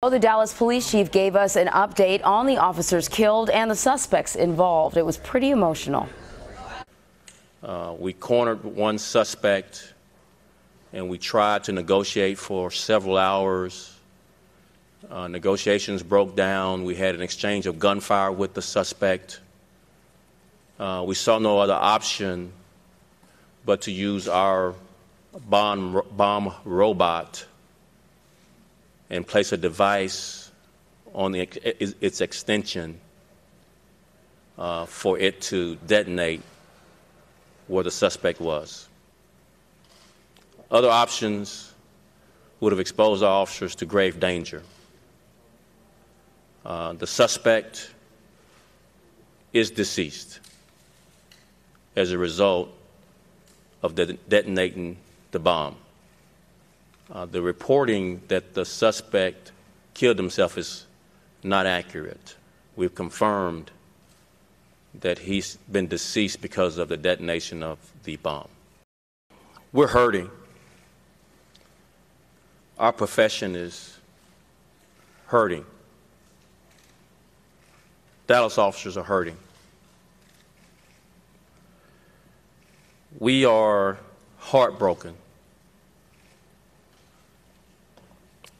Well, the Dallas police chief gave us an update on the officers killed and the suspects involved. It was pretty emotional. Uh, we cornered one suspect and we tried to negotiate for several hours. Uh, negotiations broke down. We had an exchange of gunfire with the suspect. Uh, we saw no other option but to use our bomb, bomb robot and place a device on the, its extension uh, for it to detonate where the suspect was. Other options would have exposed our officers to grave danger. Uh, the suspect is deceased as a result of de- detonating the bomb. Uh, the reporting that the suspect killed himself is not accurate. We've confirmed that he's been deceased because of the detonation of the bomb. We're hurting. Our profession is hurting. Dallas officers are hurting. We are heartbroken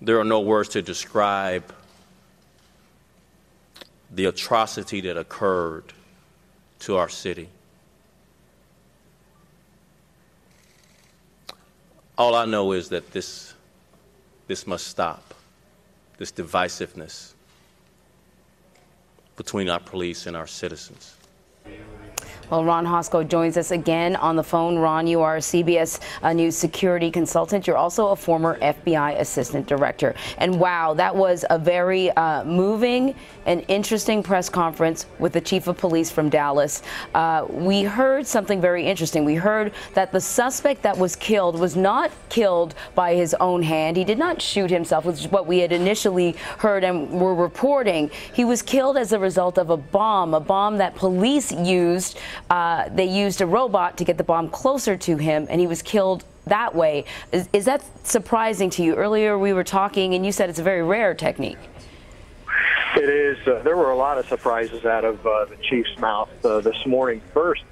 There are no words to describe the atrocity that occurred to our city. All I know is that this, this must stop, this divisiveness between our police and our citizens. Well, Ron Hosko joins us again on the phone. Ron, you are a CBS uh, News security consultant. You're also a former FBI assistant director. And wow, that was a very uh, moving and interesting press conference with the chief of police from Dallas. Uh, we heard something very interesting. We heard that the suspect that was killed was not killed by his own hand. He did not shoot himself, which is what we had initially heard and were reporting. He was killed as a result of a bomb, a bomb that police used uh, they used a robot to get the bomb closer to him, and he was killed that way. Is, is that surprising to you? Earlier we were talking, and you said it's a very rare technique. It is. Uh, there were a lot of surprises out of uh, the chief's mouth uh, this morning. First,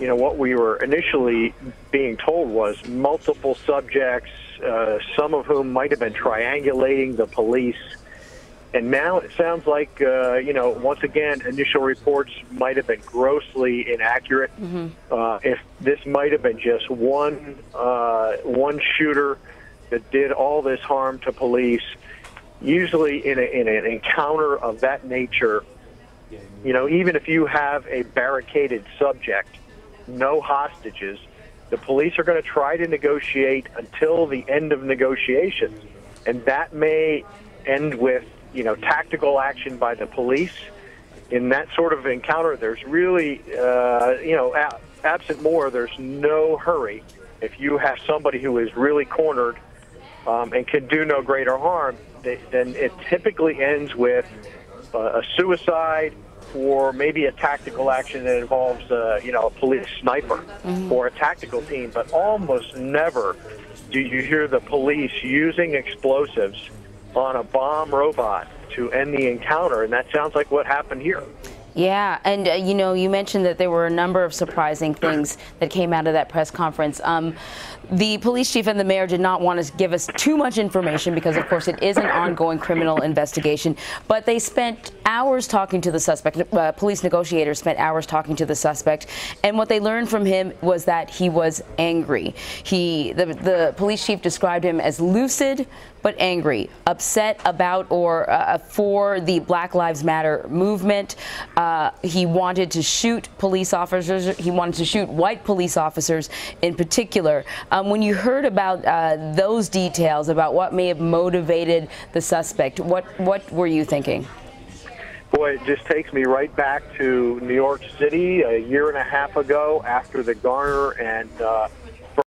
you know, what we were initially being told was multiple subjects, uh, some of whom might have been triangulating the police and now it sounds like, uh, you know, once again, initial reports might have been grossly inaccurate. Mm-hmm. Uh, if this might have been just one uh, one shooter that did all this harm to police, usually in, a, in an encounter of that nature, you know, even if you have a barricaded subject, no hostages, the police are going to try to negotiate until the end of negotiations. And that may end with you know, tactical action by the police. In that sort of encounter, there's really, uh, you know, a- absent more, there's no hurry. If you have somebody who is really cornered um, and can do no greater harm, they, then it typically ends with uh, a suicide or maybe a tactical action that involves, uh, you know, a police sniper mm-hmm. or a tactical team. But almost never do you hear the police using explosives on a bomb robot to end the encounter, and that sounds like what happened here. Yeah, and uh, you know, you mentioned that there were a number of surprising things that came out of that press conference. Um, the police chief and the mayor did not want to give us too much information because, of course, it is an ongoing criminal investigation. But they spent hours talking to the suspect. Uh, police negotiators spent hours talking to the suspect, and what they learned from him was that he was angry. He, the, the police chief described him as lucid but angry, upset about or uh, for the Black Lives Matter movement. Uh, he wanted to shoot police officers. He wanted to shoot white police officers in particular. Um, when you heard about uh, those details about what may have motivated the suspect, what what were you thinking? Boy, it just takes me right back to New York City a year and a half ago after the Garner and uh,